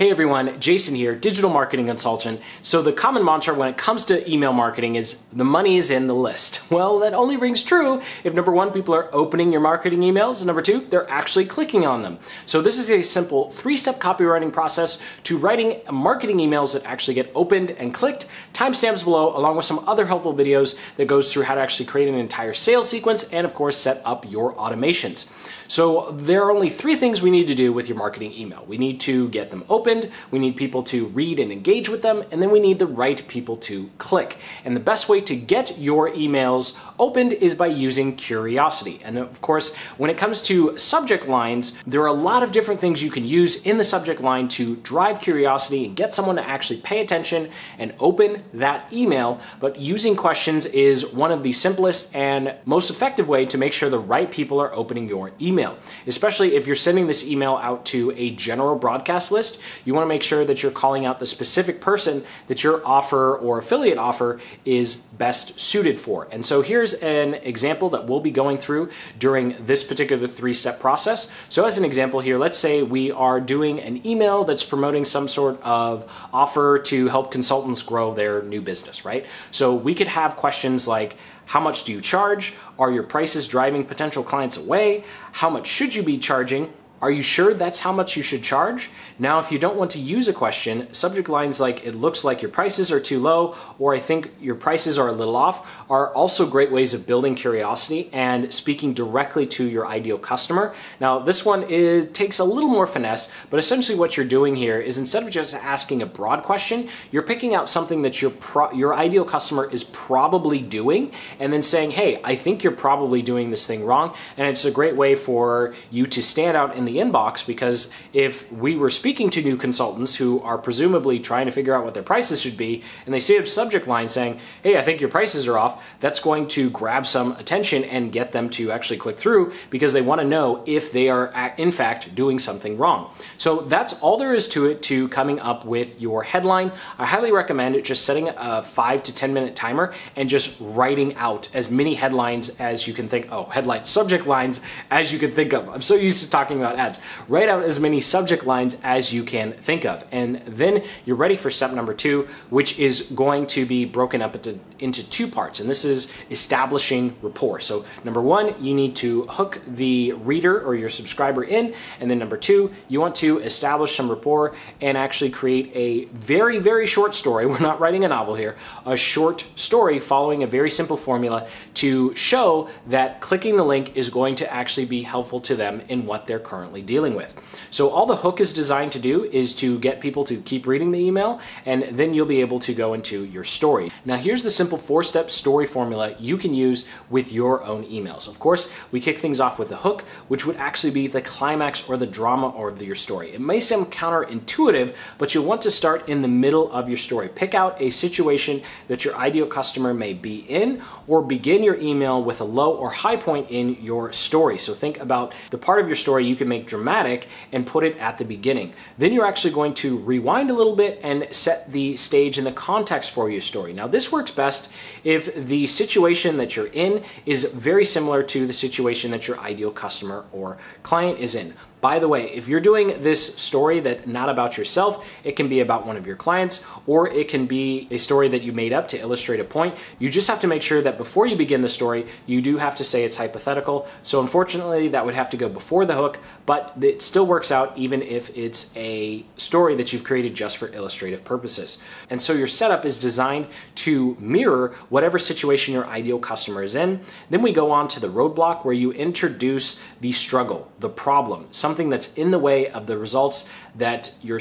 Hey everyone, Jason here, digital marketing consultant. So the common mantra when it comes to email marketing is the money is in the list. Well, that only rings true if number one, people are opening your marketing emails, and number two, they're actually clicking on them. So this is a simple three-step copywriting process to writing marketing emails that actually get opened and clicked. Timestamps below, along with some other helpful videos that goes through how to actually create an entire sales sequence and of course set up your automations. So there are only three things we need to do with your marketing email. We need to get them opened, we need people to read and engage with them, and then we need the right people to click. And the best way to get your emails opened is by using Curiosity. And of course, when it comes to subject lines, there are a lot of different things you can use in the subject line to drive curiosity and get someone to actually pay attention and open that email. But using questions is one of the simplest and most effective way to make sure the right people are opening your email email, especially if you're sending this email out to a general broadcast list. You want to make sure that you're calling out the specific person that your offer or affiliate offer is best suited for. And so here's an example that we'll be going through during this particular three step process. So, as an example here, let's say we are doing an email that's promoting some sort of offer to help consultants grow their new business, right? So, we could have questions like, how much do you charge? Are your prices driving potential clients away? How much should you be charging? Are you sure that's how much you should charge? Now, if you don't want to use a question, subject lines like it looks like your prices are too low or I think your prices are a little off are also great ways of building curiosity and speaking directly to your ideal customer. Now, this one is, takes a little more finesse, but essentially what you're doing here is instead of just asking a broad question, you're picking out something that your your ideal customer is probably doing and then saying, "Hey, I think you're probably doing this thing wrong." And it's a great way for you to stand out in the the inbox because if we were speaking to new consultants who are presumably trying to figure out what their prices should be and they see a subject line saying, hey, I think your prices are off, that's going to grab some attention and get them to actually click through because they want to know if they are in fact doing something wrong. So that's all there is to it to coming up with your headline. I highly recommend just setting a five to 10 minute timer and just writing out as many headlines as you can think, oh, headlines, subject lines as you can think of. I'm so used to talking about ads. Write out as many subject lines as you can think of. And then you're ready for step number two, which is going to be broken up into, into two parts. And this is establishing rapport. So, number one, you need to hook the reader or your subscriber in. And then number two, you want to establish some rapport and actually create a very, very short story. We're not writing a novel here, a short story following a very simple formula to show that clicking the link is going to actually be helpful to them in what they're currently currently dealing with. So all the hook is designed to do is to get people to keep reading the email and then you'll be able to go into your story. Now here's the simple four-step story formula you can use with your own emails. Of course, we kick things off with the hook, which would actually be the climax or the drama of your story. It may sound counterintuitive, but you'll want to start in the middle of your story. Pick out a situation that your ideal customer may be in or begin your email with a low or high point in your story. So think about the part of your story you can make dramatic and put it at the beginning. Then you're actually going to rewind a little bit and set the stage and the context for your story. Now, this works best if the situation that you're in is very similar to the situation that your ideal customer or client is in. By the way, if you're doing this story that not about yourself, it can be about one of your clients or it can be a story that you made up to illustrate a point. You just have to make sure that before you begin the story, you do have to say it's hypothetical. So unfortunately, that would have to go before the hook, but it still works out even if it's a story that you've created just for illustrative purposes. And so your setup is designed to mirror whatever situation your ideal customer is in. Then we go on to the roadblock where you introduce the struggle, the problem, something that's in the way of the results that your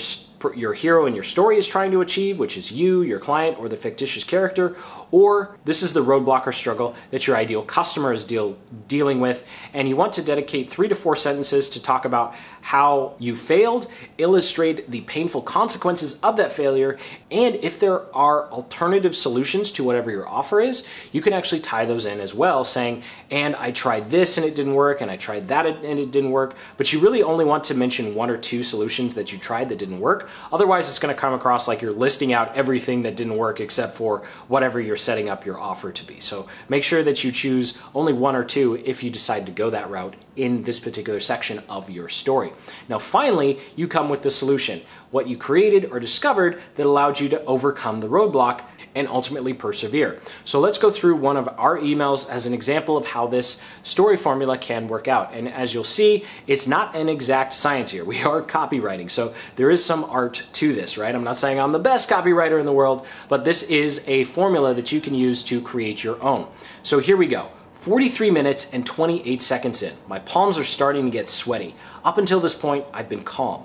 your hero in your story is trying to achieve, which is you, your client, or the fictitious character, or this is the roadblock or struggle that your ideal customer is deal, dealing with, and you want to dedicate three to four sentences to talk about how you failed, illustrate the painful consequences of that failure, and if there are alternative solutions to whatever your offer is, you can actually tie those in as well, saying, and I tried this and it didn't work, and I tried that and it didn't work, but you really only want to mention one or two solutions that you tried that didn't work. Otherwise, it's going to come across like you're listing out everything that didn't work except for whatever you're setting up your offer to be. So make sure that you choose only one or two if you decide to go that route in this particular section of your story. Now, finally, you come with the solution. what you created or discovered that allowed you to overcome the roadblock and ultimately persevere. So let's go through one of our emails as an example of how this story formula can work out. And as you'll see, it's not an exact science here. We are copywriting, so there is some art to this, right? I'm not saying I'm the best copywriter in the world, but this is a formula that you can use to create your own. So here we go. 43 minutes and 28 seconds in. My palms are starting to get sweaty. Up until this point, I've been calm.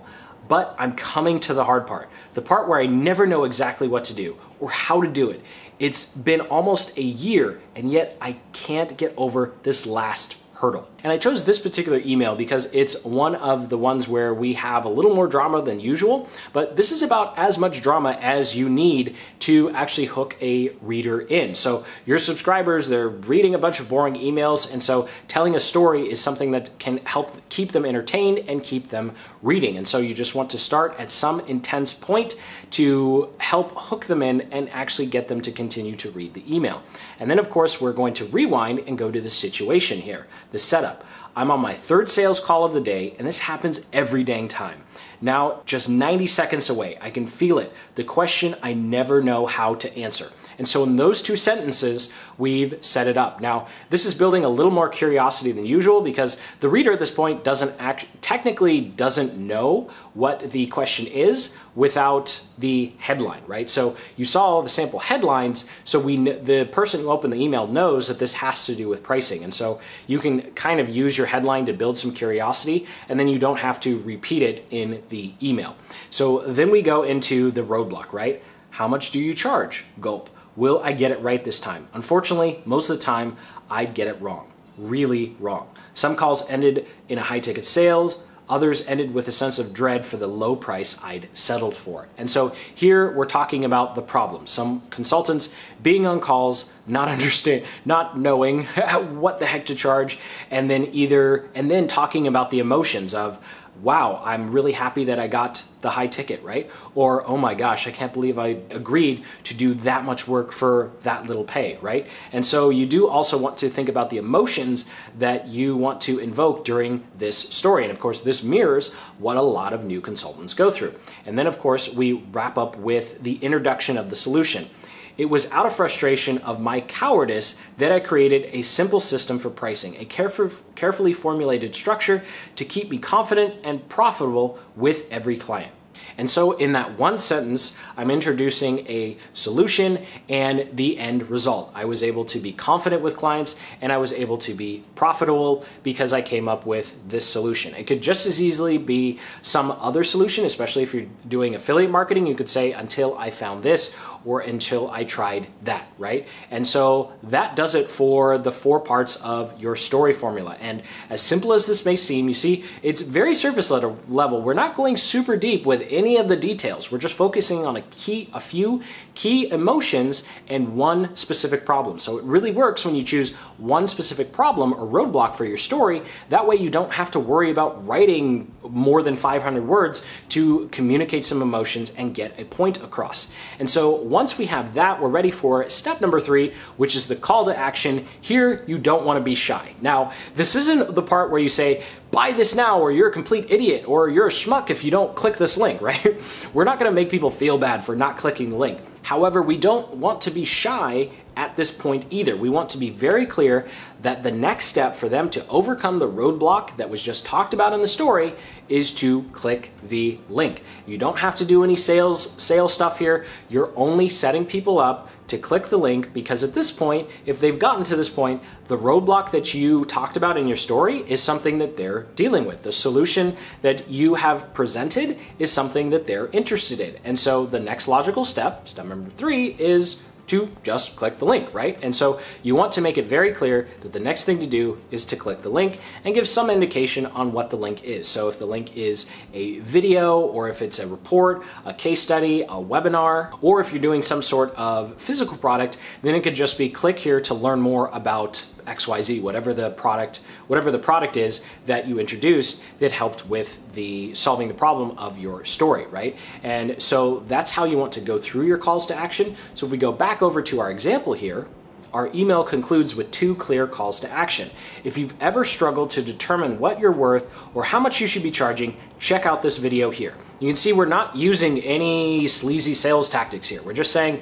But I'm coming to the hard part, the part where I never know exactly what to do or how to do it. It's been almost a year, and yet I can't get over this last hurdle. And I chose this particular email because it's one of the ones where we have a little more drama than usual, but this is about as much drama as you need to actually hook a reader in. So your subscribers, they're reading a bunch of boring emails, and so telling a story is something that can help keep them entertained and keep them reading. And so you just want to start at some intense point to help hook them in and actually get them to continue to read the email. And then of course, we're going to rewind and go to the situation here, the setup. I'm on my third sales call of the day, and this happens every dang time. Now, just 90 seconds away, I can feel it. The question I never know how to answer. And so in those two sentences, we've set it up. Now, this is building a little more curiosity than usual because the reader at this point doesn't act, technically doesn't know what the question is without the headline, right? So you saw the sample headlines, so we the person who opened the email knows that this has to do with pricing. And so you can kind of use your headline to build some curiosity and then you don't have to repeat it in the email. So then we go into the roadblock, right? How much do you charge? Gulp. Will I get it right this time? Unfortunately, most of the time, I'd get it wrong. Really wrong. Some calls ended in a high ticket sales, Others ended with a sense of dread for the low price I'd settled for. And so here we're talking about the problem. Some consultants being on calls, not understand, not knowing what the heck to charge, and then either, and then talking about the emotions of, wow, I'm really happy that I got the high ticket, right? Or, oh my gosh, I can't believe I agreed to do that much work for that little pay, right? And so you do also want to think about the emotions that you want to invoke during this story. And of course, this mirrors what a lot of new consultants go through. And then, of course, we wrap up with the introduction of the solution. It was out of frustration of my cowardice that I created a simple system for pricing, a carefully formulated structure to keep me confident and profitable with every client. And so in that one sentence, I'm introducing a solution and the end result. I was able to be confident with clients and I was able to be profitable because I came up with this solution. It could just as easily be some other solution, especially if you're doing affiliate marketing. You could say, until I found this or until I tried that, right? And so that does it for the four parts of your story formula. And as simple as this may seem, you see, it's very surface level. We're not going super deep with any of the details. We're just focusing on a key, a few key emotions and one specific problem. So it really works when you choose one specific problem or roadblock for your story. That way you don't have to worry about writing more than 500 words to communicate some emotions and get a point across. And so once we have that, we're ready for step number three, which is the call to action. Here, you don't want to be shy. Now, this isn't the part where you say, buy this now, or you're a complete idiot, or you're a schmuck if you don't click this link, right? We're not going to make people feel bad for not clicking the link. However, we don't want to be shy at this point either. We want to be very clear that the next step for them to overcome the roadblock that was just talked about in the story is to click the link. You don't have to do any sales sales stuff here. You're only setting people up to click the link because at this point, if they've gotten to this point, the roadblock that you talked about in your story is something that they're dealing with. The solution that you have presented is something that they're interested in. And so the next logical step, step number three, is to just click the link, right? And so you want to make it very clear that the next thing to do is to click the link and give some indication on what the link is. So if the link is a video or if it's a report, a case study, a webinar, or if you're doing some sort of physical product, then it could just be click here to learn more about XYZ, whatever the product, whatever the product is that you introduced that helped with the solving the problem of your story, right? And so that's how you want to go through your calls to action. So if we go back over to our example here, our email concludes with two clear calls to action. If you've ever struggled to determine what you're worth or how much you should be charging, check out this video here. You can see we're not using any sleazy sales tactics here. We're just saying,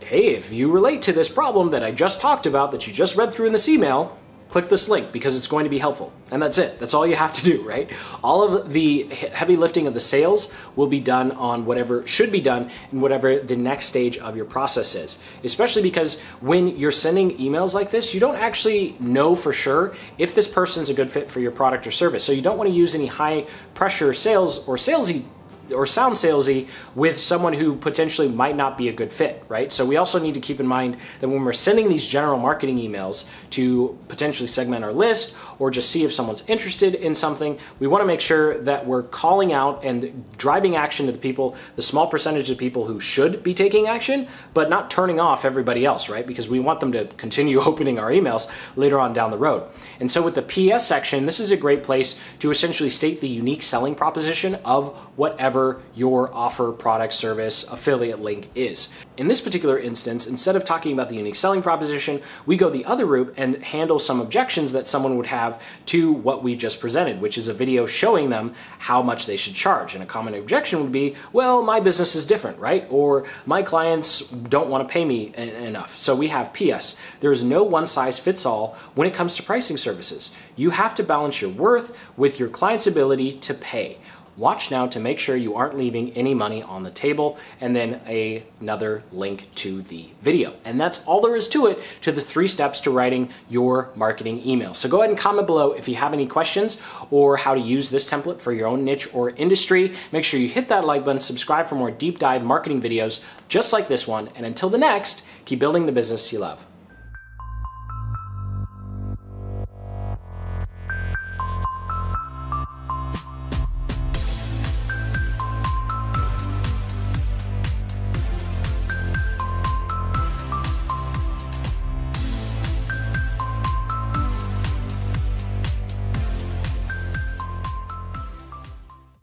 hey, if you relate to this problem that I just talked about, that you just read through in this email, click this link because it's going to be helpful. And that's it. That's all you have to do, right? All of the heavy lifting of the sales will be done on whatever should be done in whatever the next stage of your process is. Especially because when you're sending emails like this, you don't actually know for sure if this person's a good fit for your product or service. So you don't want to use any high pressure sales or salesy or sound salesy with someone who potentially might not be a good fit, right? So we also need to keep in mind that when we're sending these general marketing emails to potentially segment our list or just see if someone's interested in something, we want to make sure that we're calling out and driving action to the people, the small percentage of people who should be taking action, but not turning off everybody else, right? Because we want them to continue opening our emails later on down the road. And so with the PS section, this is a great place to essentially state the unique selling proposition of whatever whatever your offer, product, service, affiliate link is. In this particular instance, instead of talking about the unique selling proposition, we go the other route and handle some objections that someone would have to what we just presented, which is a video showing them how much they should charge. And a common objection would be, well, my business is different, right? Or my clients don't want to pay me enough. So we have PS. There is no one size fits all when it comes to pricing services. You have to balance your worth with your client's ability to pay. Watch now to make sure you aren't leaving any money on the table and then a, another link to the video. And that's all there is to it to the three steps to writing your marketing email. So go ahead and comment below if you have any questions or how to use this template for your own niche or industry. Make sure you hit that like button, subscribe for more deep dive marketing videos just like this one. And until the next, keep building the business you love.